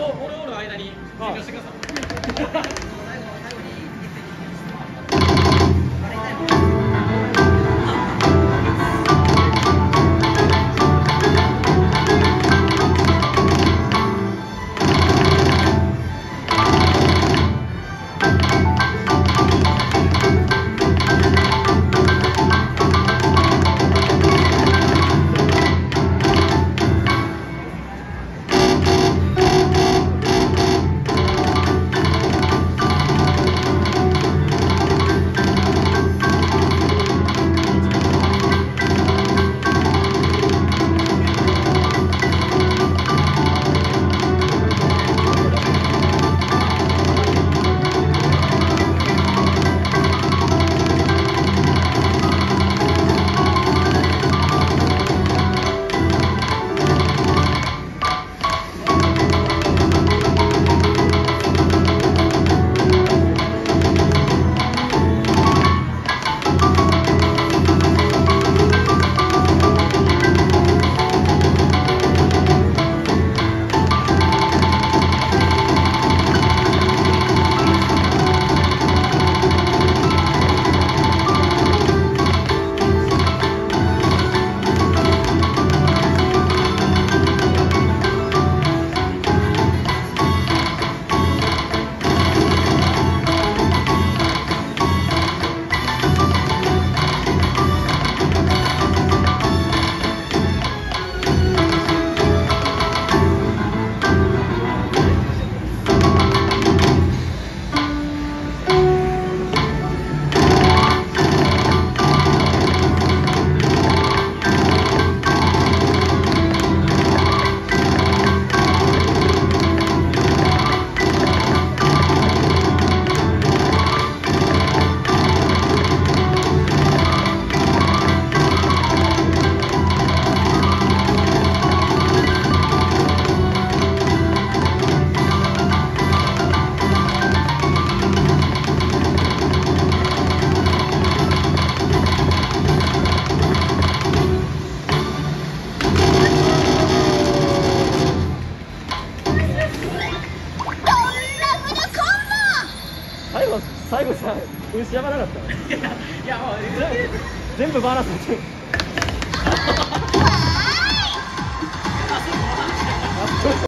をおる間に勉強してください。後最後さ牛やばなかったいやいやもう全部バランス